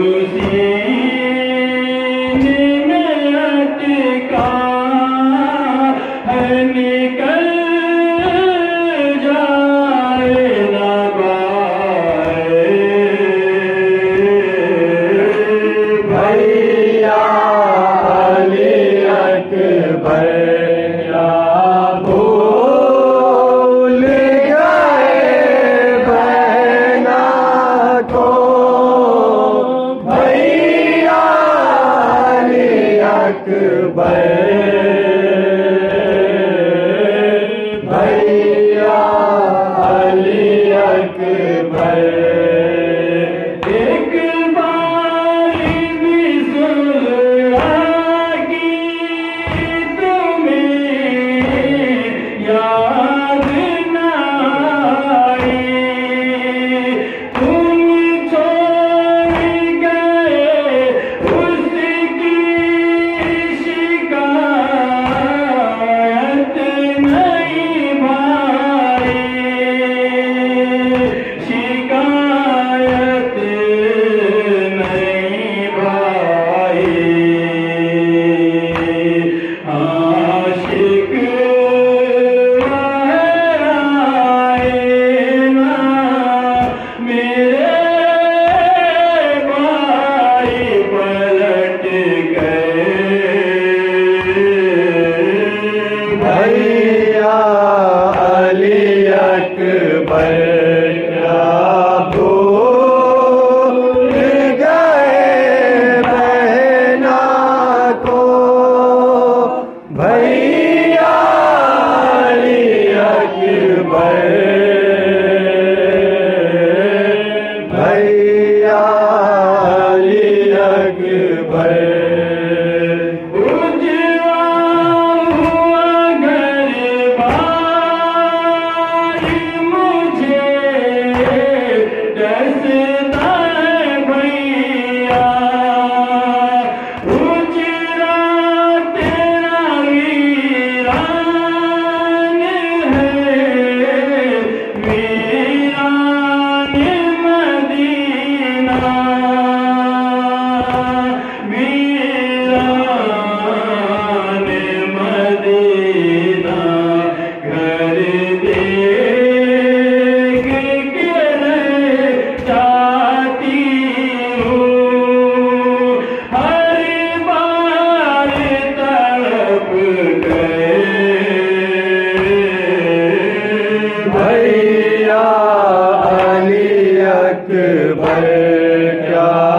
Amen. Akbar क्या